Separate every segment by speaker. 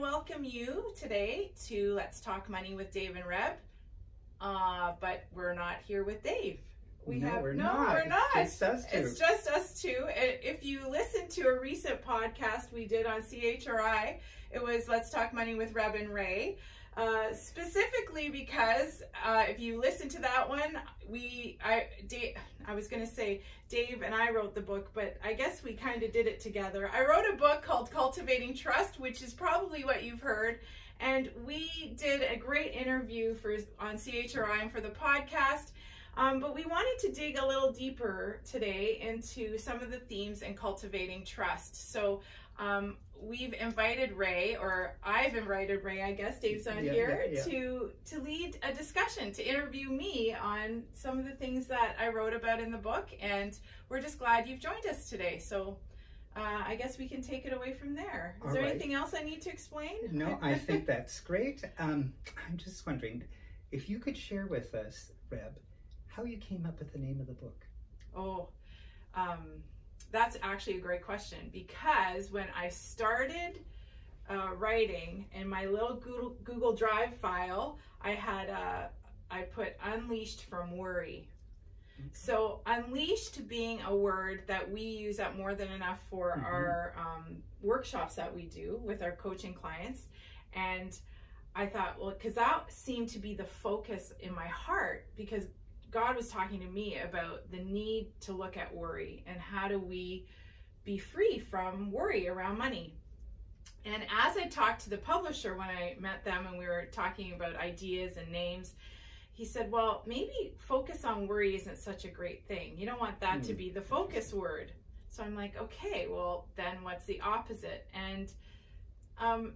Speaker 1: to welcome you today to Let's Talk Money with Dave and Reb. Uh, but we're not here with Dave.
Speaker 2: We no, have we're no, not. we're not. It's us two.
Speaker 1: It's just us two. If you listen to a recent podcast we did on CHRI, it was Let's Talk Money with Reb and Ray. Uh, specifically because uh, if you listen to that one, we, I, Dave, I was going to say Dave and I wrote the book, but I guess we kind of did it together. I wrote a book called Cultivating Trust, which is probably what you've heard. And we did a great interview for on CHRI and for the podcast. Um, but we wanted to dig a little deeper today into some of the themes in cultivating trust. So um, we've invited Ray, or I've invited Ray, I guess Dave's on yeah, here, yeah, yeah. to to lead a discussion, to interview me on some of the things that I wrote about in the book, and we're just glad you've joined us today. So. Uh, I guess we can take it away from there. Is All there right. anything else I need to explain?
Speaker 2: No, I think that's great. Um, I'm just wondering if you could share with us, Reb, how you came up with the name of the book.
Speaker 1: Oh, um, that's actually a great question because when I started uh, writing in my little Google, Google Drive file, I had uh, I put unleashed from worry. Mm-hmm. So unleashed being a word that we use at more than enough for mm-hmm. our um, workshops that we do with our coaching clients, and I thought, well, because that seemed to be the focus in my heart because God was talking to me about the need to look at worry and how do we be free from worry around money. And as I talked to the publisher when I met them and we were talking about ideas and names, he said, Well, maybe focus on worry isn't such a great thing. You don't want that mm. to hmm. be the focus word. So I'm like, Okay, well, then what's the opposite? And um,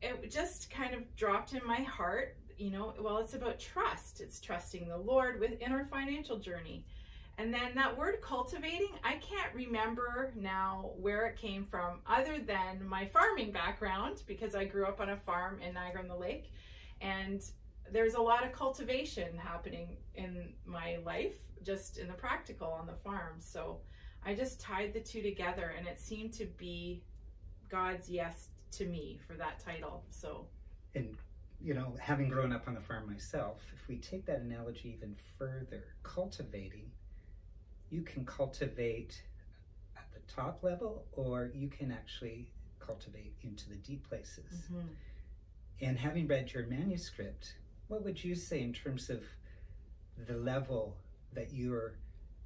Speaker 1: it just kind of dropped in my heart you know, well, it's about trust. It's trusting the Lord within our financial journey. And then that word cultivating, I can't remember now where it came from other than my farming background because I grew up on a farm in Niagara on the Lake. And there's a lot of cultivation happening in my life, just in the practical on the farm. So I just tied the two together and it seemed to be God's yes to me for that title. So
Speaker 2: and you know, having grown up on the farm myself, if we take that analogy even further, cultivating, you can cultivate at the top level or you can actually cultivate into the deep places. Mm-hmm. And having read your manuscript, what would you say in terms of the level that you're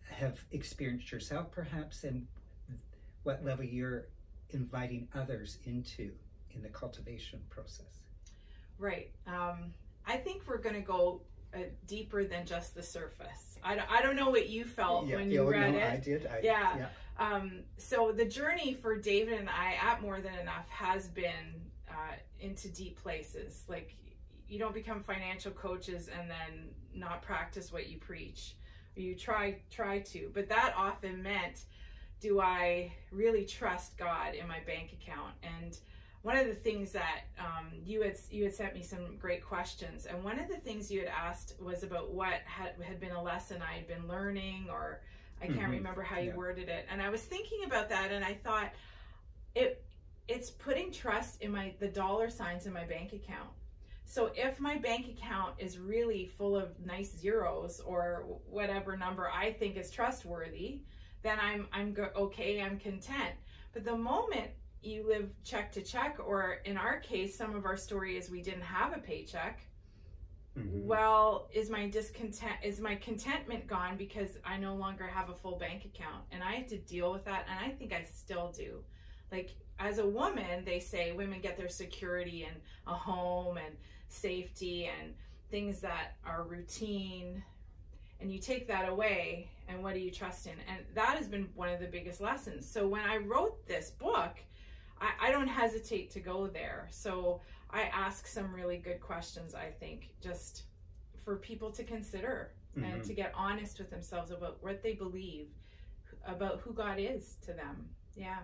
Speaker 2: have experienced yourself perhaps and what level you're inviting others into in the cultivation process?
Speaker 1: Right. Um, I think we're going to go uh, deeper than just the surface. I don't, I don't know what you felt yeah, when you read
Speaker 2: no,
Speaker 1: it.
Speaker 2: I did. I,
Speaker 1: yeah. yeah. Um, so the journey for David and I at More Than Enough has been uh, into deep places. Like you don't become financial coaches and then not practice what you preach. You try try to, but that often meant, do I really trust God in my bank account? And one of the things that um, you had you had sent me some great questions, and one of the things you had asked was about what had had been a lesson I had been learning, or I can't mm-hmm. remember how you yeah. worded it. And I was thinking about that, and I thought it it's putting trust in my the dollar signs in my bank account. So if my bank account is really full of nice zeros or whatever number I think is trustworthy, then I'm I'm go- okay, I'm content. But the moment you live check to check, or in our case, some of our story is we didn't have a paycheck. Mm-hmm. Well, is my discontent is my contentment gone because I no longer have a full bank account and I have to deal with that and I think I still do. Like as a woman, they say women get their security in a home and safety and things that are routine and you take that away and what do you trust in? And that has been one of the biggest lessons. So when I wrote this book, I, I don't hesitate to go there. So I ask some really good questions, I think, just for people to consider mm-hmm. and to get honest with themselves about what they believe, about who God is to them. Yeah.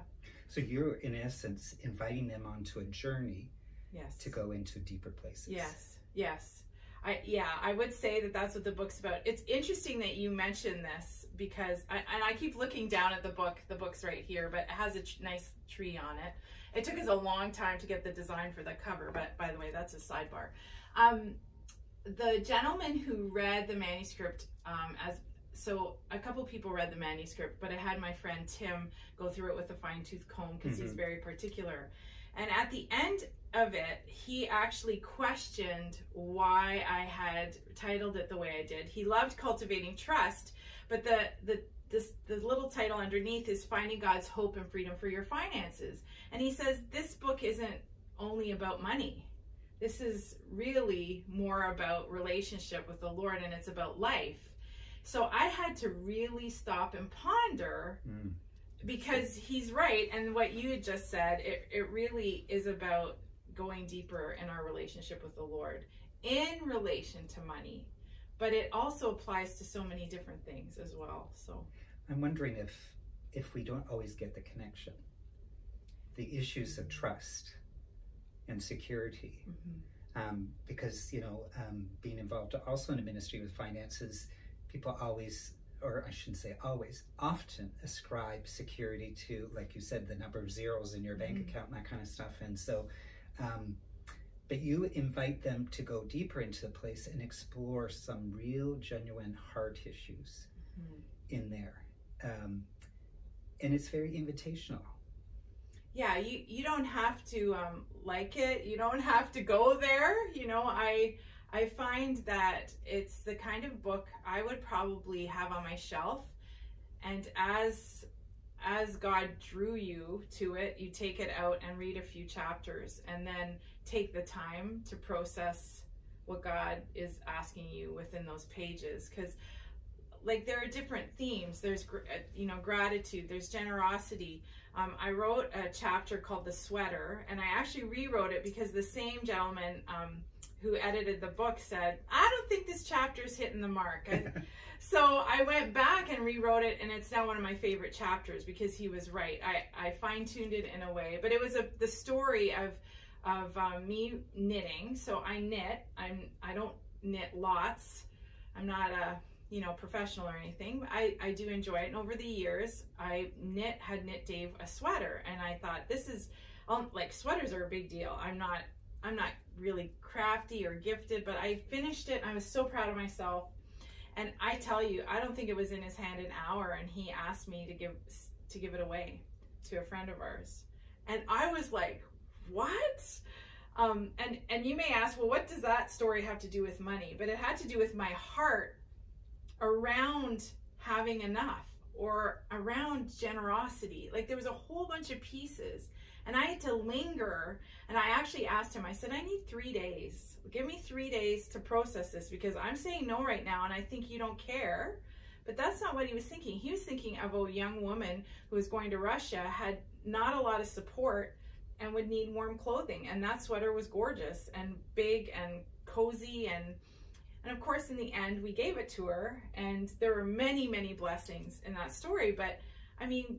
Speaker 2: So you're, in essence, inviting them onto a journey
Speaker 1: yes.
Speaker 2: to go into deeper places.
Speaker 1: Yes, yes. I, yeah, I would say that that's what the book's about. It's interesting that you mentioned this because I, and I keep looking down at the book. The book's right here, but it has a nice tree on it. It took us a long time to get the design for the cover, but by the way, that's a sidebar. Um, the gentleman who read the manuscript um, as so a couple people read the manuscript, but I had my friend Tim go through it with a fine tooth comb because mm-hmm. he's very particular. And at the end of it, he actually questioned why I had titled it the way I did. He loved cultivating trust, but the the this the little title underneath is finding God's hope and freedom for your finances. And he says this book isn't only about money. This is really more about relationship with the Lord and it's about life. So I had to really stop and ponder mm. because he's right. And what you had just said, it, it really is about going deeper in our relationship with the Lord in relation to money. But it also applies to so many different things as well. So
Speaker 2: I'm wondering if if we don't always get the connection, the issues of trust and security. Mm-hmm. Um, because you know, um, being involved also in a ministry with finances, people always or I shouldn't say always, often ascribe security to, like you said, the number of zeros in your bank mm-hmm. account and that kind of stuff. And so, um, but you invite them to go deeper into the place and explore some real, genuine heart issues mm-hmm. in there. Um, and it's very invitational.
Speaker 1: Yeah, you, you don't have to um, like it. You don't have to go there. You know, I I find that it's the kind of book I would probably have on my shelf. And as as God drew you to it, you take it out and read a few chapters and then take the time to process what God is asking you within those pages cuz like there are different themes. There's uh, you know gratitude, there's generosity. Um, I wrote a chapter called the sweater and I actually rewrote it because the same gentleman um, who edited the book said, I don't think this chapter is hitting the mark. so I went back and rewrote it, and it's now one of my favorite chapters because he was right. I, I fine tuned it in a way, but it was a, the story of of um, me knitting. So I knit. I'm I don't knit lots. I'm not a you know professional or anything. I I do enjoy it, and over the years, I knit had knit Dave a sweater, and I thought this is um, like sweaters are a big deal. I'm not I'm not really crafty or gifted, but I finished it. I was so proud of myself. And I tell you, I don't think it was in his hand an hour and he asked me to give to give it away to a friend of ours. And I was like, "What?" Um, and and you may ask, well, what does that story have to do with money? But it had to do with my heart around having enough or around generosity. Like there was a whole bunch of pieces and I had to linger. And I actually asked him, I said, I need three days. Give me three days to process this because I'm saying no right now and I think you don't care. But that's not what he was thinking. He was thinking of a young woman who was going to Russia, had not a lot of support, and would need warm clothing. And that sweater was gorgeous and big and cozy and and of course in the end we gave it to her and there were many many blessings in that story but i mean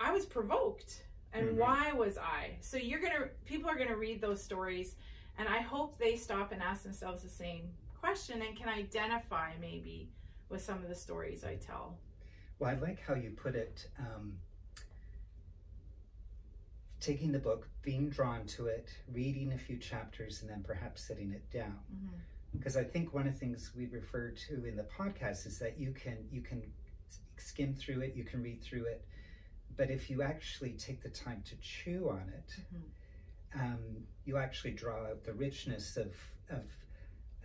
Speaker 1: i was provoked and mm-hmm. why was I? So you're gonna people are gonna read those stories, and I hope they stop and ask themselves the same question and can identify maybe with some of the stories I tell.
Speaker 2: Well, I like how you put it. Um, taking the book, being drawn to it, reading a few chapters, and then perhaps setting it down. Mm-hmm. Because I think one of the things we refer to in the podcast is that you can you can skim through it, you can read through it, but if you actually take the time to chew on it, mm-hmm. um, you actually draw out the richness of, of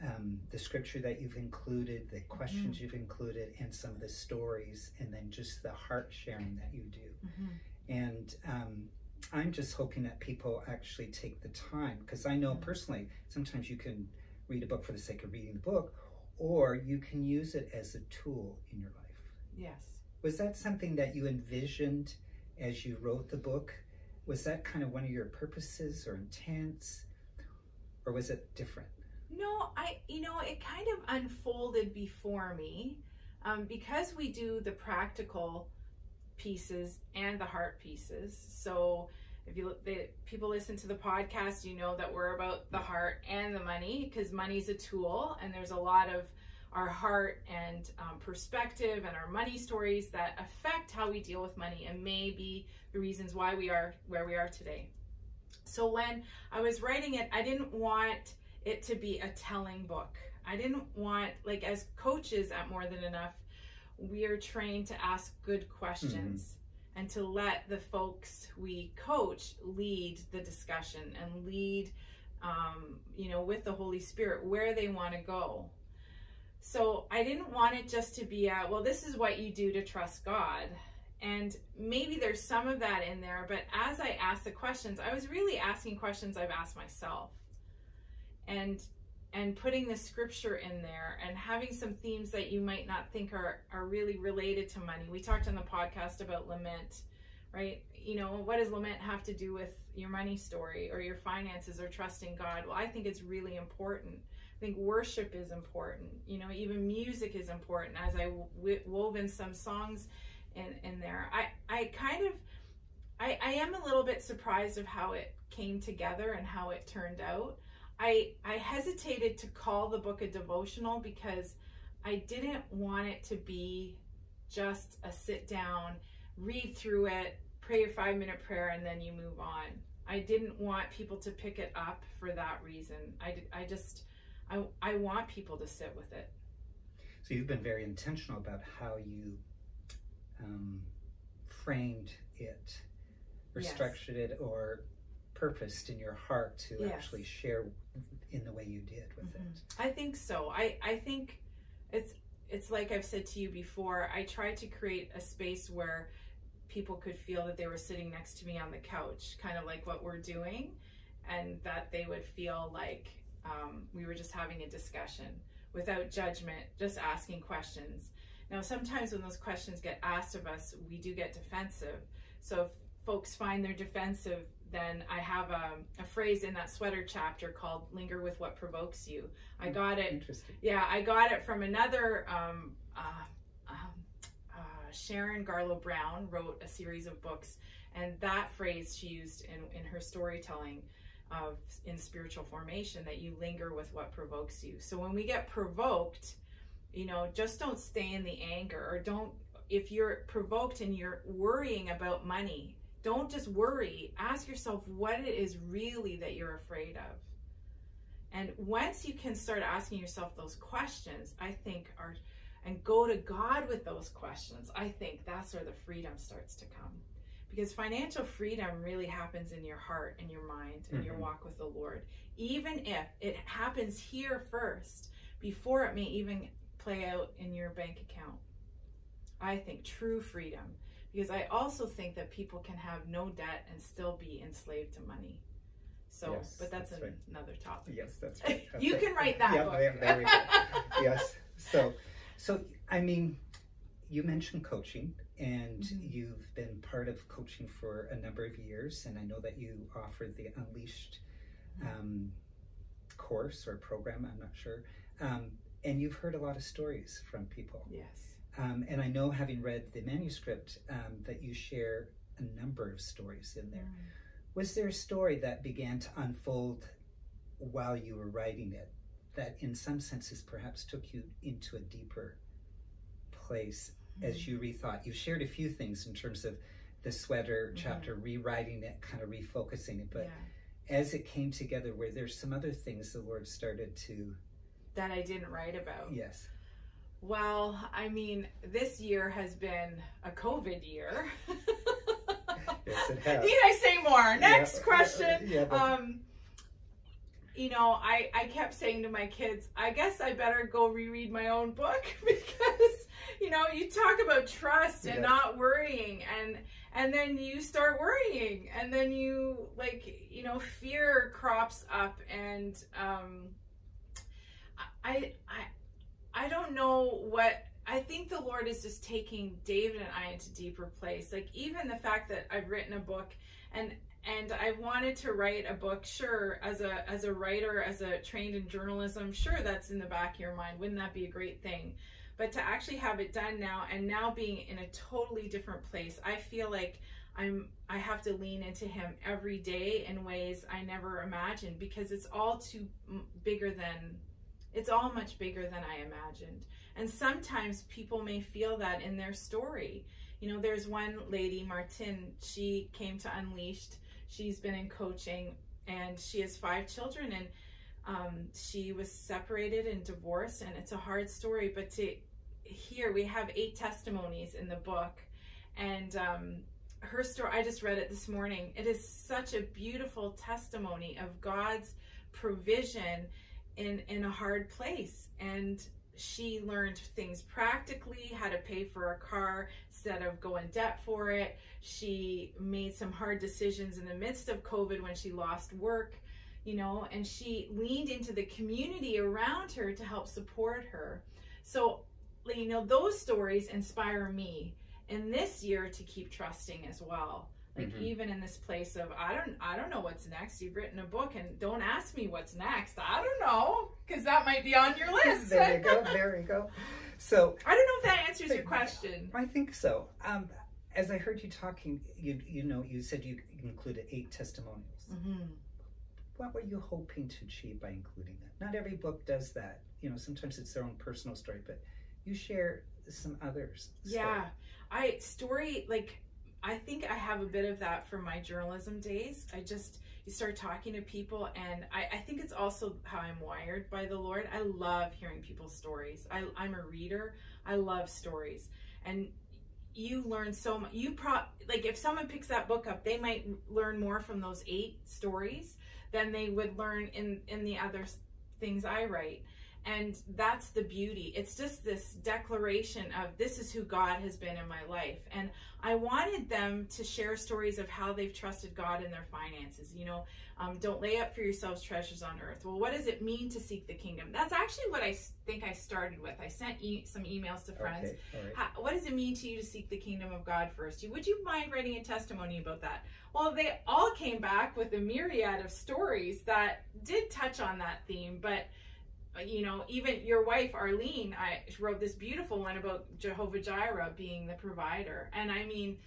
Speaker 2: um, the scripture that you've included, the questions mm-hmm. you've included, and some of the stories, and then just the heart sharing that you do. Mm-hmm. And um, I'm just hoping that people actually take the time, because I know personally, sometimes you can read a book for the sake of reading the book, or you can use it as a tool in your life.
Speaker 1: Yes.
Speaker 2: Was that something that you envisioned as you wrote the book? Was that kind of one of your purposes or intents? Or was it different?
Speaker 1: No, I, you know, it kind of unfolded before me um, because we do the practical pieces and the heart pieces. So if you the people listen to the podcast, you know that we're about the heart and the money because money's a tool and there's a lot of our heart and um, perspective and our money stories that affect how we deal with money and may be the reasons why we are where we are today. So when I was writing it, I didn't want it to be a telling book. I didn't want, like, as coaches at More Than Enough, we are trained to ask good questions mm-hmm. and to let the folks we coach lead the discussion and lead, um, you know, with the Holy Spirit where they want to go. So I didn't want it just to be a, well, this is what you do to trust God. And maybe there's some of that in there, but as I asked the questions, I was really asking questions I've asked myself. And and putting the scripture in there and having some themes that you might not think are, are really related to money. We talked on the podcast about lament, right? You know, what does lament have to do with your money story or your finances or trusting God? Well, I think it's really important. I think worship is important. You know, even music is important. As I w- wove in some songs in, in there, I, I kind of, I, I am a little bit surprised of how it came together and how it turned out I I hesitated to call the book a devotional because I didn't want it to be just a sit down, read through it, pray a 5 minute prayer and then you move on. I didn't want people to pick it up for that reason. I I just I I want people to sit with it.
Speaker 2: So you've been very intentional about how you um, framed it or yes. structured it or purposed in your heart to yes. actually share in the way you did with mm-hmm. it.
Speaker 1: I think so. I I think it's it's like I've said to you before. I tried to create a space where people could feel that they were sitting next to me on the couch, kind of like what we're doing, and that they would feel like um, we were just having a discussion without judgment, just asking questions. Now, sometimes when those questions get asked of us, we do get defensive. So if folks find they're defensive, then I have a, a, phrase in that sweater chapter called "Linger with what provokes you." I got it.
Speaker 2: Interesting.
Speaker 1: Yeah, I got it from another. Um, uh, um, uh, Sharon Garlough Brown wrote a series of books, and that phrase she used in in her storytelling of in spiritual formation that you linger with what provokes you. So when we get provoked, you know, just don't stay in the anger or don't if you're provoked and you're worrying about money don't just worry. Ask yourself what it is really that you're afraid of. And once you can start asking yourself those questions, I think are and go to God with those questions, I think that's where the freedom starts to come. Because financial freedom really happens in your heart and your mind and mm-hmm. your walk with the Lord. Even if it happens here first, before it may even play out in your bank account. I think true freedom because I also think that people can have no debt and still be enslaved to money. So, yes, but that's, that's an, right. another topic.
Speaker 2: Yes, that's right.
Speaker 1: you can write that
Speaker 2: yeah,
Speaker 1: book.
Speaker 2: Yeah, there we go. yes. So, so I mean, you mentioned coaching, and mm-hmm. you've been part of coaching for a number of years, and I know that you offer the Unleashed um, course or program. I'm not sure. Um, and you've heard a lot of stories from people.
Speaker 1: Yes.
Speaker 2: Um, and I know, having read the manuscript, um, that you share a number of stories in there. Mm. Was there a story that began to unfold while you were writing it that, in some senses, perhaps took you into a deeper place mm. as you rethought? You shared a few things in terms of the sweater mm. chapter, rewriting it, kind of refocusing it, but. Yeah. As it came together, were there some other things the Lord started to
Speaker 1: that I didn't write about?
Speaker 2: Yes.
Speaker 1: Well, I mean, this year has been a COVID year.
Speaker 2: yes, it has.
Speaker 1: Need I say more? Next yeah, question.
Speaker 2: Yeah, but...
Speaker 1: um, you know, I, I kept saying to my kids, I guess I better go reread my own book because, you know, you talk about trust and yes. not worrying and and then you start worrying and then you like, you know, fear crops up and um I I I don't know what I think the Lord is just taking David and I into deeper place. Like even the fact that I've written a book and and I wanted to write a book, sure, as a as a writer, as a trained in journalism, sure that's in the back of your mind. Wouldn't that be a great thing? But to actually have it done now and now being in a totally different place, I feel like I'm I have to lean into him every day in ways I never imagined because it's all too bigger than It's all much bigger than I imagined. And sometimes people may feel that in their story. You know, there's one lady, Martin, she came to Unleashed. She's been in coaching and she has five children and um, she was separated and divorced and it's a hard story but to hear we have eight testimonies in the book and um, her story i just read it this morning it is such a beautiful testimony of god's provision in in a hard place. And she learned things practically how to pay for a car instead of go in debt for it. She made some hard decisions in the midst of covid when she lost work you know and she leaned into the community around her to help support her. So you know those stories inspire me in this year to keep trusting as well like mm-hmm. even in this place of i don't i don't know what's next. You've written a book and don't ask me what's next. I don't know because that might be on your list.
Speaker 2: there you go there you go. So
Speaker 1: i don't know if that answers your question.
Speaker 2: I think so. Um, as i heard you talking you you know you said you included eight testimonials. Mm-hmm. what were you hoping to achieve by including that? Not every book does that. You know sometimes it's their own personal story but you share some others
Speaker 1: yeah. i story like I think I have a bit of that from my journalism days. I just, you start talking to people, and I, I think it's also how I'm wired by the Lord. I love hearing people's stories. I, I'm a reader, I love stories. And you learn so much. You pro like if someone picks that book up, they might learn more from those eight stories than they would learn in in the other things I write. And that's the beauty. It's just this declaration of this is who God has been in my life. And I wanted them to share stories of how they've trusted God in their finances. You know, um, don't lay up for yourselves treasures on earth. Well, what does it mean to seek the kingdom? That's actually what I think I started with. I sent e some emails to friends. Okay, right. how, what does it mean to you to seek the kingdom of God first? Would you mind writing a testimony about that? Well, they all came back with a myriad of stories that did touch on that theme, but you know, even your wife, Arlene, I wrote this beautiful one about Jehovah Jireh being the provider. And I mean,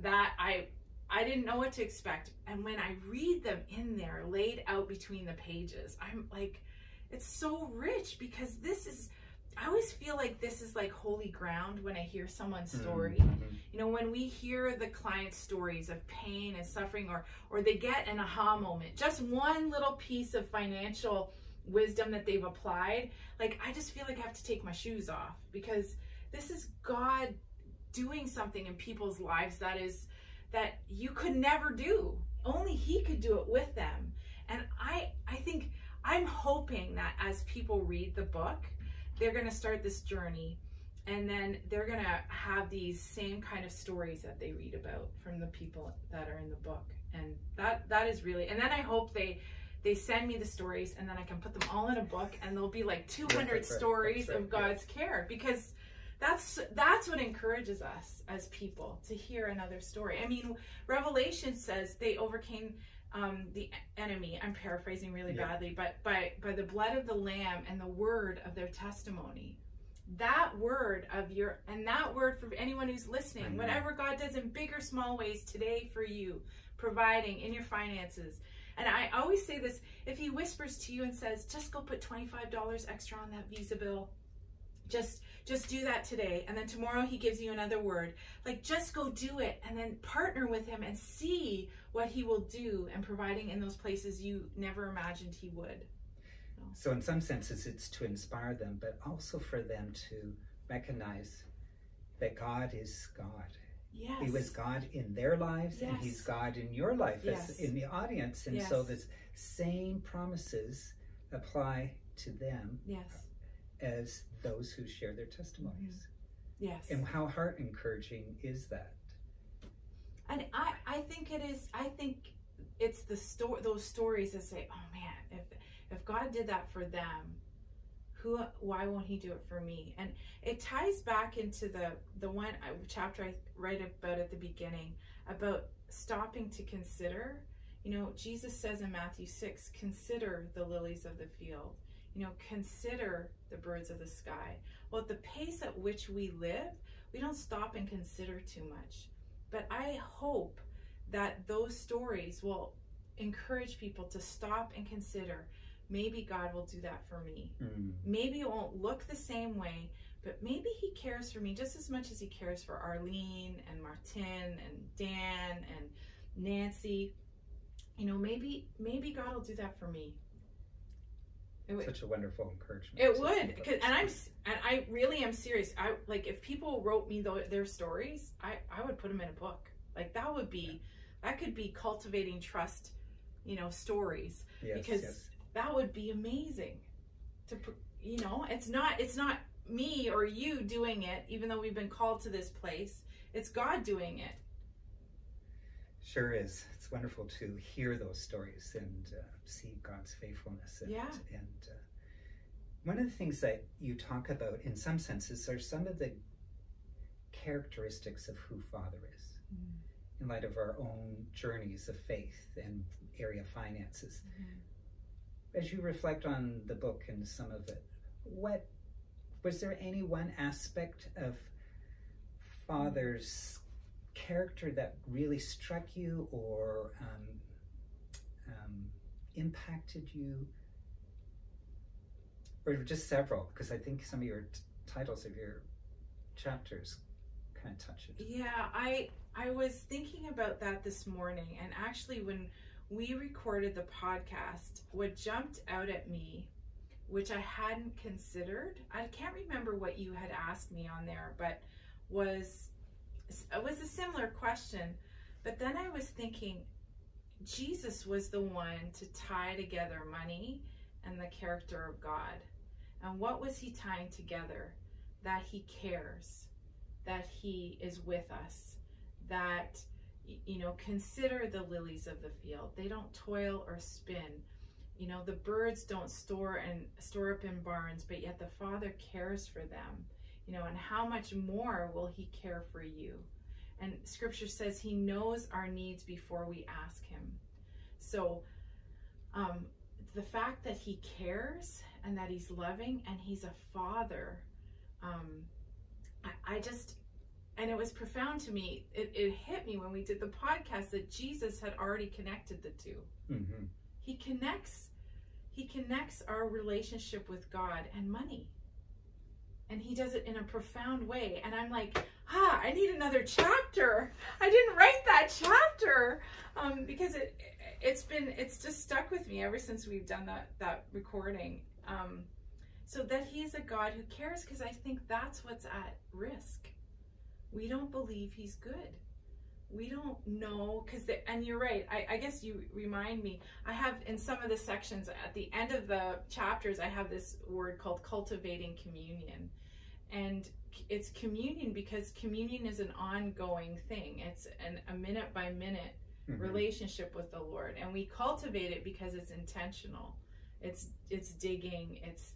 Speaker 1: that I, I didn't know what to expect. And when I read them in there, laid out between the pages, I'm like, it's so rich because this is, I always feel like this is like holy ground when I hear someone's mm-hmm. story. Mm-hmm. You know, when we hear the client's stories of pain and suffering or or they get an aha moment, just one little piece of financial wisdom that they've applied, like I just feel like I have to take my shoes off because this is God doing something in people's lives that is that you could never do. Only he could do it with them. And I I think I'm hoping that as people read the book, they're going to start this journey and then they're going to have these same kind of stories that they read about from the people that are in the book. And that that is really and then I hope they they send me the stories and then I can put them all in a book and there'll be like 200 right, stories right, of God's care because that's that's what encourages us as people to hear another story. I mean, Revelation says they overcame um, the enemy. I'm paraphrasing really yeah. badly, but by by the blood of the lamb and the word of their testimony. That word of your and that word for anyone who's listening, whatever God does in big or small ways today for you, providing in your finances, and I always say this, if he whispers to you and says, just go put $25 extra on that Visa bill, just just do that today. And then tomorrow he gives you another word. Like just go do it and then partner with him and see what he will do and providing in those places you never imagined he would.
Speaker 2: So in some senses it's to inspire them but also for them to recognize that god is god Yes. He was God in their lives yes. and he's God in your life yes. as in the audience. And so the same promises apply to them
Speaker 1: yes.
Speaker 2: as those who share their testimonies.
Speaker 1: Mm-hmm. Yes.
Speaker 2: And how heart encouraging is that?
Speaker 1: And I, I think it is, I think it's the story, those stories that say, oh man, if, if God did that for them, who why won't he do it for me? And it ties back into the the one uh, chapter i write about at the beginning about stopping to consider. You know jesus says in matthew 6 consider the lilies of the field. You know consider the birds of the sky. Well at the pace at which we live we don't stop and consider too much. But i hope that those stories will encourage people to stop and consider maybe God will do that for me.
Speaker 2: Mm.
Speaker 1: Maybe it won't look the same way, but maybe He cares for me just as much as He cares for Arlene and Martin and Dan and Nancy. You know, maybe maybe God will do that for me. It would,
Speaker 2: Such a wonderful encouragement.
Speaker 1: it would. 'cause- and I'm and I really am serious. I like if people wrote me their stories, I I would put them in a book. Like that would be that could be cultivating trust, you know, stories.
Speaker 2: yes,
Speaker 1: because-
Speaker 2: yes.
Speaker 1: That would be amazing. To you know, it's not it's not me or you doing it, even though we've been called to this place. It's God doing it.
Speaker 2: Sure is. It's wonderful to hear those stories and uh, see God's faithfulness. And,
Speaker 1: Yeah.
Speaker 2: And uh, one of the things that you talk about, in some senses, are some of the characteristics of who Father is in light of our own journeys of faith and area finances. As you reflect on the book and some of it, what was there any one aspect of Father's character that really struck you or um, um, impacted you? Or just several, because I think some of your titles of your chapters kind of touch it.
Speaker 1: Yeah, I I was thinking about that this morning and actually when we recorded the podcast, what jumped out at me, which I hadn't considered, I can't remember what you had asked me on there, but was it was a similar question. But then I was thinking Jesus was the one to tie together money and the character of God. And what was he tying together? That he cares that he is with us that you know consider the lilies of the field. They don't toil or spin. You know the birds don't store and store up in barns but yet the father cares for them you know and how much more will he care for you? And scripture says he knows our needs before we ask him. So um the fact that he cares and that he's loving and he's a father um I, I just and it was profound to me. It, it hit me when we did the podcast that jesus had already connected the two.
Speaker 2: Mm-hmm.
Speaker 1: he connects he connects our relationship with god and money. And he does it in a profound way. And i'm like ah i need another chapter. I didn't write that chapter. Um, because it it's been it's just stuck with me ever since we've done that that recording. Um, so that he's a god who cares because i think that's what's at risk we don't believe he's good. We don't know because and you're right I, I guess you remind me i have in some of the sections at the end of the chapters i have this word called cultivating communion. And it's communion because communion is an ongoing thing. It's an, a minute by minute
Speaker 2: Mm-hmm.
Speaker 1: relationship with the lord. And we cultivate it because it's intentional. It's it's digging. It's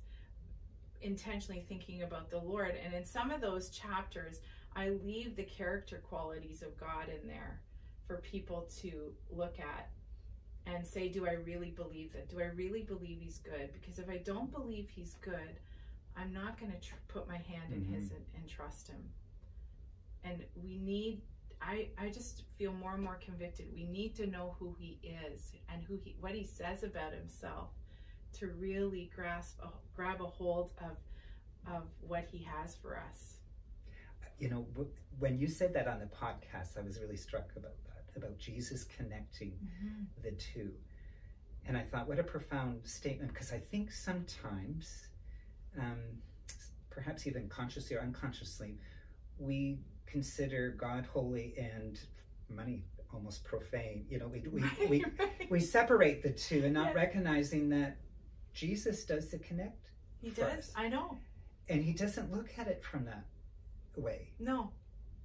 Speaker 1: intentionally thinking about the lord. And in some of those chapters i leave the character qualities of god in there for people to look at and say do i really believe that do i really believe he's good because if i don't believe he's good i'm not going to tr- put my hand in his mm-hmm. and, and trust him and we need I, I just feel more and more convicted. We need to know who he is and who he what he says about himself to really grasp a, grab a hold of of what he has for us.
Speaker 2: You know, when you said that on the podcast, I was really struck about that, about Jesus connecting the two. And I thought, what a profound statement, because I think sometimes, um, perhaps even consciously or unconsciously, we consider God holy and money almost profane. You know, we, we,
Speaker 1: Right,
Speaker 2: we,
Speaker 1: right.
Speaker 2: we separate the two and not
Speaker 1: Yeah.
Speaker 2: recognizing that Jesus does the connect
Speaker 1: he
Speaker 2: for
Speaker 1: does. I know.
Speaker 2: and he doesn't look at it from that way.
Speaker 1: No.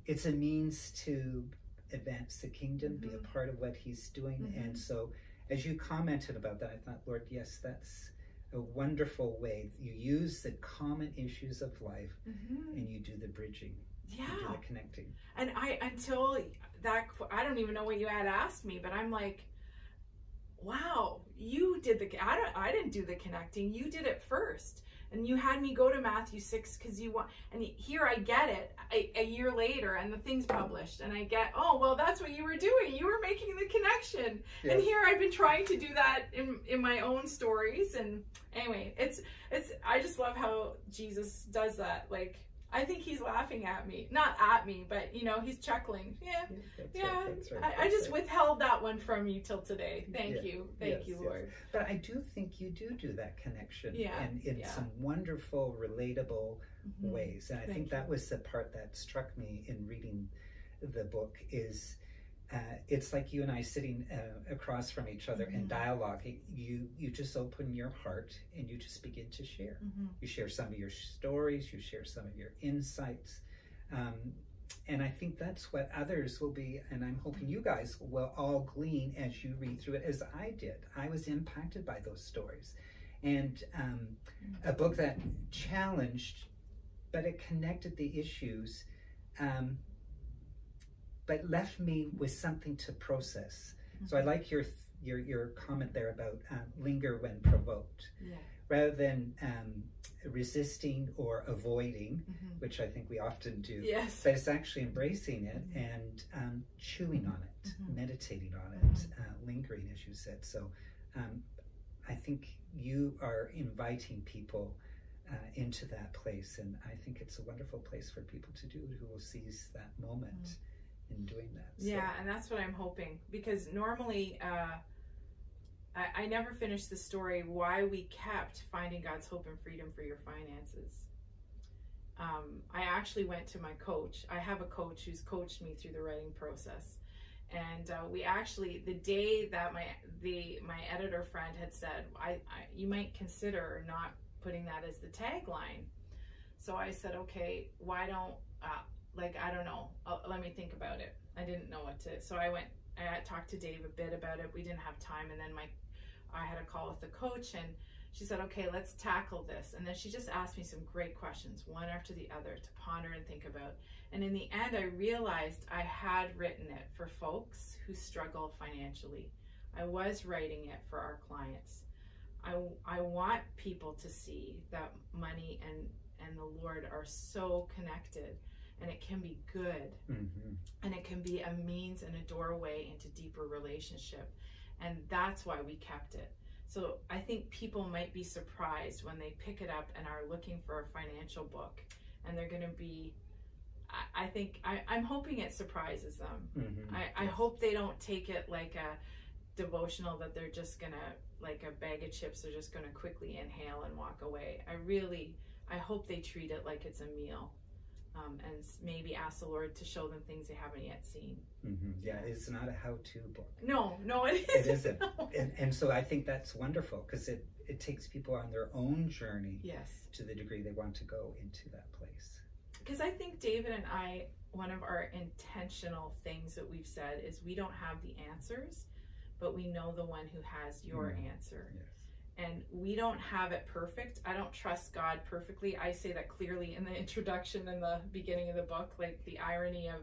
Speaker 2: It's a means to advance the kingdom, be a
Speaker 1: Mhm.
Speaker 2: part of what he's doing.
Speaker 1: Mhm.
Speaker 2: And so, as you commented about that, I thought, Lord, yes, that's a wonderful way. You use the common issues of life
Speaker 1: Mhm.
Speaker 2: and you do the bridging, you do
Speaker 1: Yeah.
Speaker 2: the connecting.
Speaker 1: And I until that I don't even know what you had asked me, but I'm like, wow, you did the I don't I didn't do the connecting. You did it first. And you had me go to Matthew 6 because you want, and here I get it a, a, year later and the thing's published and I get, oh, well, that's what you were doing. You were making the connection. Yes. And here I've been trying to do that in, in my own stories. And anyway, it's, it's, I just love how Jesus does that. Like, I think he's laughing at me, not at me, but you know, he's chuckling. Yeah, yeah. yeah. Right, right, I, I, just right. withheld that one from you till today. Thank yeah. you, thank yes, you, Lord. Yes.
Speaker 2: But I do think you do do that connection, yeah, and in yeah. some wonderful, relatable mm-hmm. ways. And I thank think you. that was the part that struck me in reading the book is uh, it's like you and I sitting uh, across from each other and dialoguing. You you just open your heart and you just begin to share. Mm-hmm. You share some of your stories. You share some of your insights. Um, and I think that's what others will be, and I'm hoping you guys will all glean as you read through it, as I did. I was impacted by those stories. And um, a book that challenged, but it connected the issues um, but left me with something to process. Mm-hmm. So I mm-hmm. like your your your comment there about um, linger when provoked, yeah. rather than um, resisting or avoiding, mm-hmm. which I think we often do.
Speaker 1: Yes,
Speaker 2: but it's actually embracing it mm-hmm. and um, chewing on it, mm-hmm. meditating on it, mm-hmm. uh, lingering, as you said. So um, I think you are inviting people. Uh, into that place, and I think it's a wonderful place for people to do who will seize that moment in doing that.
Speaker 1: So. Yeah, and that's what I'm hoping because normally uh, I, I never finished the story why we kept finding God's hope and freedom for your finances. Um, I actually went to my coach. I have a coach who's coached me through the writing process, and uh, we actually the day that my the my editor friend had said, I, I you might consider not putting that as the tagline. So I said, okay, why don't uh, like I don't know. I'll, let me think about it. I didn't know what to. So I went. I talked to Dave a bit about it. We didn't have time, and then my I had a call with the coach, and she said, "Okay, let's tackle this." And then she just asked me some great questions, one after the other, to ponder and think about. And in the end, I realized I had written it for folks who struggle financially. I was writing it for our clients. I, I want people to see that money and and the Lord are so connected and it can be good mm-hmm. and it can be a means and a doorway into deeper relationship and that's why we kept it so i think people might be surprised when they pick it up and are looking for a financial book and they're going to be I, I think I, am hoping it surprises them. Mm-hmm. I, I hope they don't take it like a devotional that they're just gonna like a bag of chips they're just gonna quickly inhale and walk away. I really I hope they treat it like it's a meal um, and maybe ask the Lord to show them things they haven't yet seen.
Speaker 2: Mm-hmm. Yeah, it's not a how-to book.
Speaker 1: No, no, it
Speaker 2: isn't. It isn't. No. And, and so I think that's wonderful because it, it takes people on their own journey
Speaker 1: yes.
Speaker 2: to the degree they want to go into that place.
Speaker 1: Because I think David and I, one of our intentional things that we've said is we don't have the answers, but we know the one who has your mm. answer.
Speaker 2: Yes
Speaker 1: and we don't have it perfect. I don't trust God perfectly. I say that clearly in the introduction in the beginning of the book. Like the irony of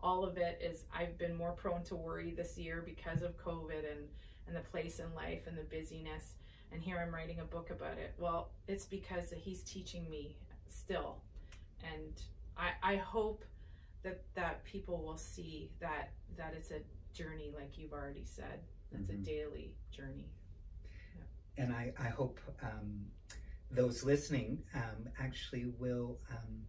Speaker 1: all of it is I've been more prone to worry this year because of COVID and, and the place in life and the busyness. And here I'm writing a book about it. Well, it's because he's teaching me still. And I, I hope that, that people will see that, that it's a journey, like you've already said. It's mm-hmm. a daily journey
Speaker 2: and I, I hope um, those listening um, actually will um,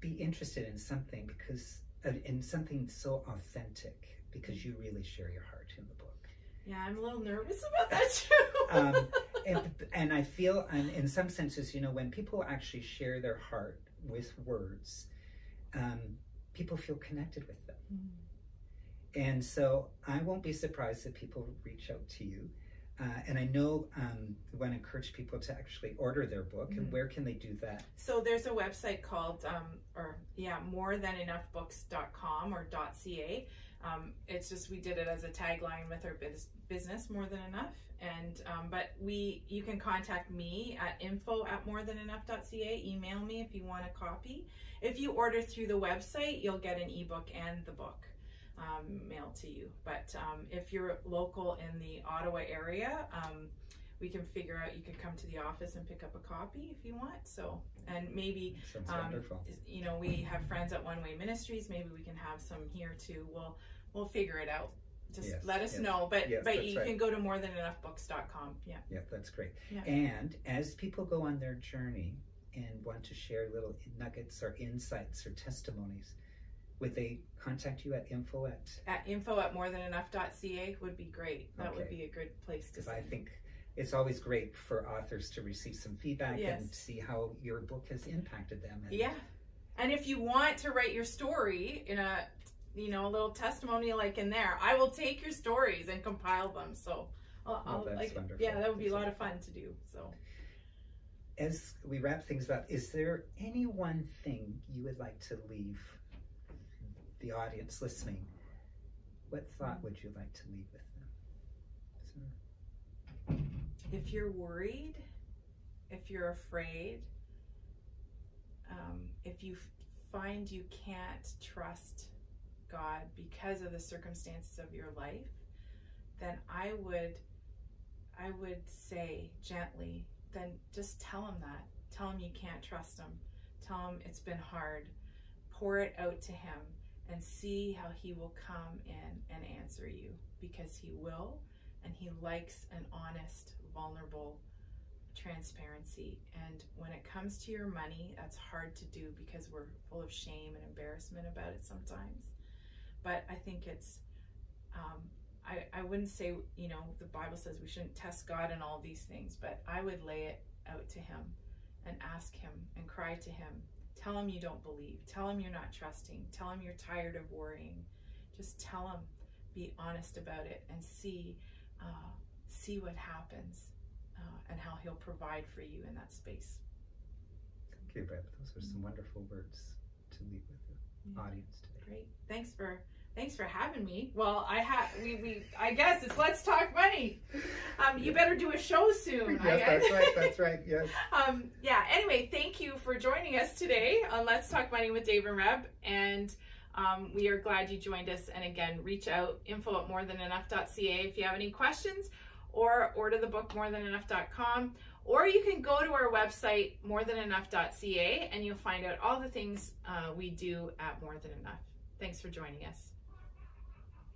Speaker 2: be interested in something because uh, in something so authentic because you really share your heart in the book.
Speaker 1: Yeah, I'm a little nervous about that too.
Speaker 2: um, and, and I feel, and in some senses, you know, when people actually share their heart with words, um, people feel connected with them. Mm. And so I won't be surprised if people reach out to you uh, and I know um, we want to encourage people to actually order their book. Mm-hmm. And where can they do that?
Speaker 1: So there's a website called, um, or yeah, morethanenoughbooks.com or .ca. Um, it's just we did it as a tagline with our biz- business, More Than Enough. And um, but we, you can contact me at info at morethanenough.ca. Email me if you want a copy. If you order through the website, you'll get an ebook and the book um, mailed to you. But um, if you're local in the Ottawa area, um, we can figure out. You can come to the office and pick up a copy if you want. So, and maybe um, you know we have friends at One Way Ministries. Maybe we can have some here too. We'll we'll figure it out. Just
Speaker 2: Yes,
Speaker 1: let us
Speaker 2: yes.
Speaker 1: know. But
Speaker 2: Yes,
Speaker 1: but you
Speaker 2: right.
Speaker 1: can go to morethanenoughbooks.com. Yeah.
Speaker 2: Yeah, that's great.
Speaker 1: Yeah.
Speaker 2: And as people go on their journey and want to share little nuggets or insights or testimonies, would they contact you at info at?
Speaker 1: At info at morethanenough.ca would be great. That would be a good place to
Speaker 2: I think it's always great for authors to receive some feedback and see how your book has impacted them. And
Speaker 1: Yeah. And if you want to write your story in a you know, a little testimonial like in there, I will take your stories and compile them. So I'll,
Speaker 2: Oh, that's
Speaker 1: like
Speaker 2: wonderful.
Speaker 1: yeah, that would be a lot of fun to do. So
Speaker 2: As we wrap things up, is there any one thing you would like to leave the audience listening? What thought would you like to leave with them? There-
Speaker 1: if you're worried, if you're afraid, um, if you find you can't trust God because of the circumstances of your life, then I would, I would say gently, then just tell him that. Tell him you can't trust him. Tell him it's been hard. Pour it out to him and see how he will come in and answer you because he will and he likes an honest, vulnerable transparency. And when it comes to your money, that's hard to do because we're full of shame and embarrassment about it sometimes. But I think it's, um, I, I wouldn't say, you know, the Bible says we shouldn't test God in all these things, but I would lay it out to Him and ask Him and cry to Him. Tell Him you don't believe. Tell Him you're not trusting. Tell Him you're tired of worrying. Just tell Him, be honest about it, and see, uh, see what happens uh, and how He'll provide for you in that space.
Speaker 2: Thank you, Brett. Those are some wonderful words to leave with the
Speaker 1: Yeah.
Speaker 2: audience today.
Speaker 1: Great. Thanks for thanks for having me. Well, I have we, we I guess it's let's talk money. Um, you better do a show soon. I
Speaker 2: Yes,
Speaker 1: guess.
Speaker 2: that's right. That's right. Yes.
Speaker 1: um, yeah. Anyway, thank you for joining us today on Let's Talk Money with Dave and Reb, and um, we are glad you joined us. And again, reach out info at morethanenough.ca if you have any questions, or order the book morethanenough.com. Or you can go to our website, morethanenough.ca, and you'll find out all the things uh, we do at More Than Enough. Thanks for joining us.